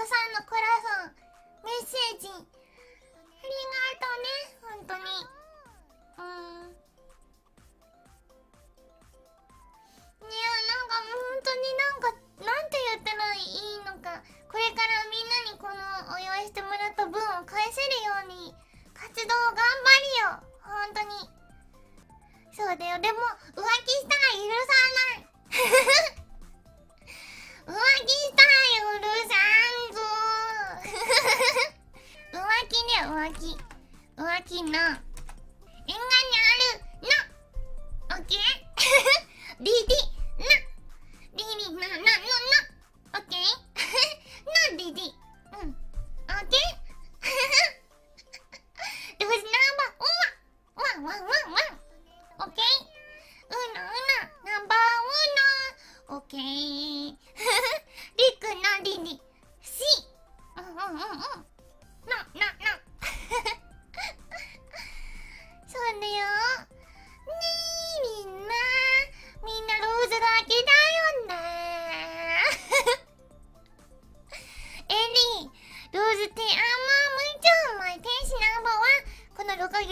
かさんのコラさんメッセージ。ありがとうね本当に。うん。いやなんか本当になんかなんて言ったらいいのかこれからみんなにこのお祝いしてもらった分を返せるように活動頑張りよ本当に。そうだよ。でも浮気したら許さない。浮気浮気な縁がにあるなオッケー。リ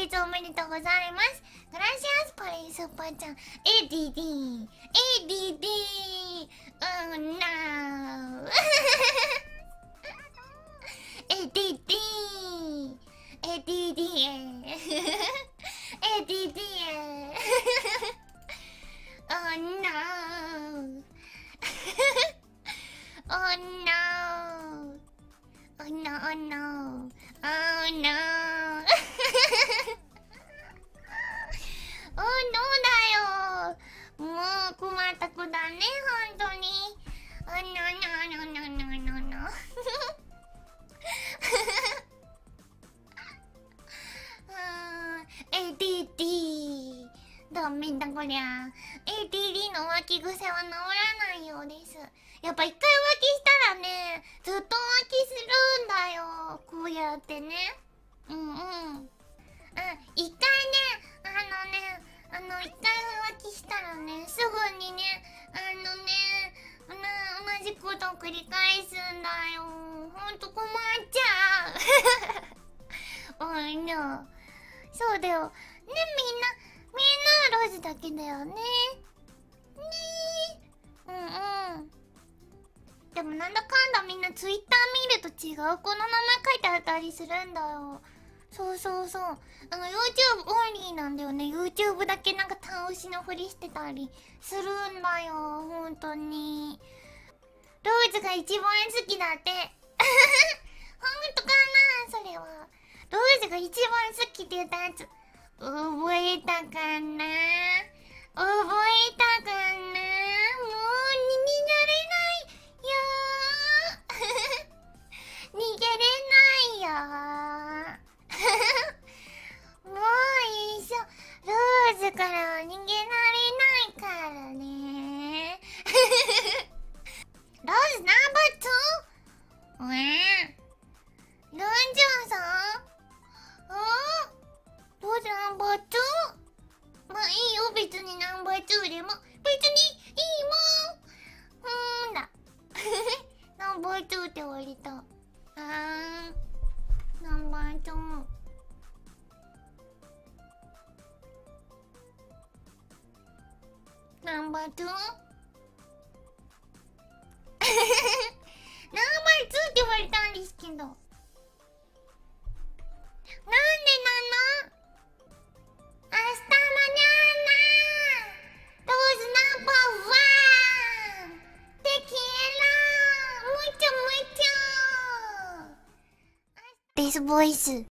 月おめでとうございますグラシアスパレイスーパーちゃん ADD ADD うんなー ADD ADD ADD Oh no Oh no Oh no oh no Oh no だね本当に。Oh no no no no no no no うん ADD ダメだこりゃ。ADD の浮気癖は治らないようです。やっぱ一回浮気したらねずっと浮気するんだよ。こうやってね。うんうん。うん一回ねあの一回浮気したらねすぐにねあのね同じことを繰り返すんだよ。ほんと困っちゃう。おいな。そうだよ。ねみんなみんなロジだけだよね。ね。うんうん。でもなんだかんだみんなツイッター見ると違う。子の名前書いてあったりするんだよ。そうそうそう。あの YouTube オンリーなんだよね。YouTube だけなんか倒しのふりしてたりするんだよ。本当に。ローズが一番好きだって。本当かなそれは。ローズが一番好きって言ったやつ。覚えたかな？覚えたかな？でも別にいいもん。うーんだ。ナンバー2って言われた。あーナンバー2ナンバー 2? ナンバー2って言われたんですけど。なんラむ